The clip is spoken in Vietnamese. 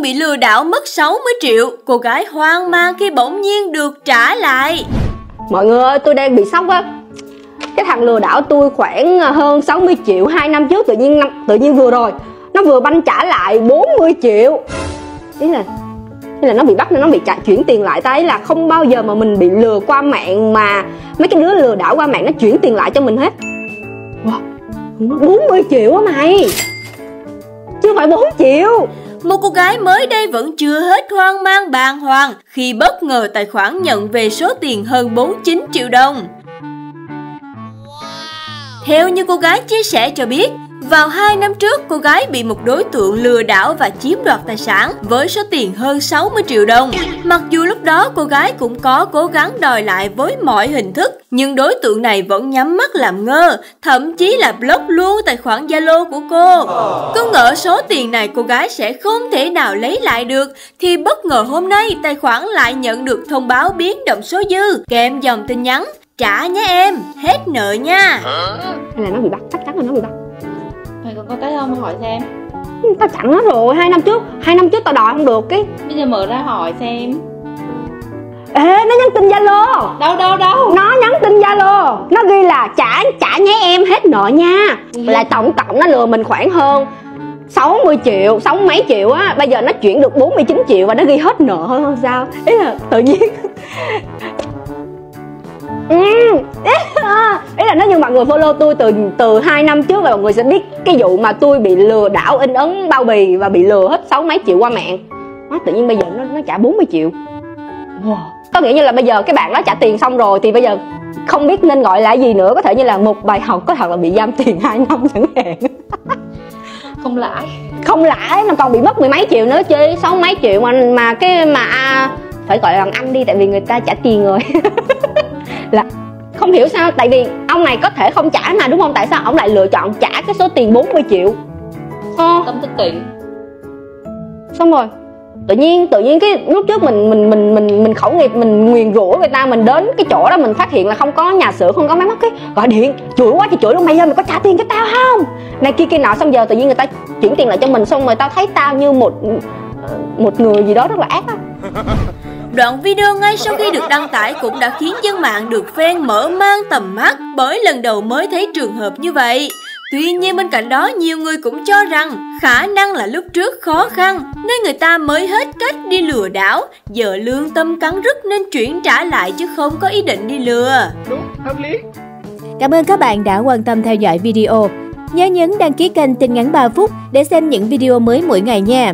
Hương bị lừa đảo mất 60 triệu, cô gái hoang mang khi bỗng nhiên được trả lại. Mọi người ơi, tôi đang bị sốc á. Cái thằng lừa đảo tôi khoảng ờ, hơn 60 triệu 2 năm trước tự nhiên năm tự nhiên vừa rồi nó vừa banh trả lại 40 triệu. Ý là ý là nó bị bắt nên nó bị trả chuyển tiền lại tới là không bao giờ mà mình bị lừa qua mạng mà mấy cái đứa lừa đảo qua mạng nó chuyển tiền lại cho mình hết. Wow, 40 triệu á mày. Chứ không phải 4 triệu. Một cô gái mới đây vẫn chưa hết hoang mang bàng hoàng khi bất ngờ tài khoản nhận về số tiền hơn 49 triệu đồng. Theo như cô gái chia sẻ cho biết, vào 2 năm trước, cô gái bị một đối tượng lừa đảo và chiếm đoạt tài sản với số tiền hơn 60 triệu đồng. Mặc dù lúc đó cô gái cũng có cố gắng đòi lại với mọi hình thức, nhưng đối tượng này vẫn nhắm mắt làm ngơ, thậm chí là block luôn tài khoản Zalo của cô. Cứ ngỡ số tiền này cô gái sẽ không thể nào lấy lại được, thì bất ngờ hôm nay tài khoản lại nhận được thông báo biến động số dư kèm dòng tin nhắn trả nhé em, hết nợ nha. Hay là nó bị bắt, chắc chắn là nó bị bắt không? Hỏi xem. Tao chặn nó rồi, hai năm trước, hai năm trước tao đòi không được cái Bây giờ mở ra hỏi xem. Ê, nó nhắn tin Zalo. Đâu đâu đâu? Nó nhắn tin Zalo. Nó ghi là trả trả nhé em hết nợ nha. Là tổng cộng nó lừa mình khoảng hơn 60 triệu, sáu mấy triệu á. Bây giờ nó chuyển được 49 triệu và nó ghi hết nợ hơn sao. Ý là tự nhiên là nếu như mọi người follow tôi từ từ hai năm trước và mọi người sẽ biết cái vụ mà tôi bị lừa đảo in ấn bao bì và bị lừa hết sáu mấy triệu qua mạng. Nó tự nhiên bây giờ nó nó trả 40 triệu. Wow. có nghĩa như là bây giờ cái bạn đó trả tiền xong rồi thì bây giờ không biết nên gọi là gì nữa. Có thể như là một bài học có thật là bị giam tiền 2 năm chẳng hạn. Không lãi. Không lãi mà còn bị mất mười mấy triệu nữa chứ. Sáu mấy triệu mà mà cái mà à, phải gọi là bằng anh đi tại vì người ta trả tiền rồi. Là không hiểu sao tại vì ông này có thể không trả mà đúng không? Tại sao ông lại lựa chọn trả cái số tiền 40 triệu? Ờ, Tâm thức tỉnh xong rồi. Tự nhiên tự nhiên cái lúc trước mình mình mình mình mình khẩu nghiệp mình nguyền rủa người ta mình đến cái chỗ đó mình phát hiện là không có nhà xưởng không có máy móc cái gọi điện chửi quá thì chửi luôn mày ơi mày có trả tiền cho tao không? Này kia kia nọ. Xong giờ tự nhiên người ta chuyển tiền lại cho mình xong rồi tao thấy tao như một một người gì đó rất là ác á Đoạn video ngay sau khi được đăng tải cũng đã khiến dân mạng được fan mở mang tầm mắt bởi lần đầu mới thấy trường hợp như vậy. Tuy nhiên bên cạnh đó nhiều người cũng cho rằng khả năng là lúc trước khó khăn nên người ta mới hết cách đi lừa đảo, giờ lương tâm cắn rứt nên chuyển trả lại chứ không có ý định đi lừa. Đúng, hợp lý. Cảm ơn các bạn đã quan tâm theo dõi video. Nhớ nhấn đăng ký kênh tin ngắn 3 phút để xem những video mới mỗi ngày nha.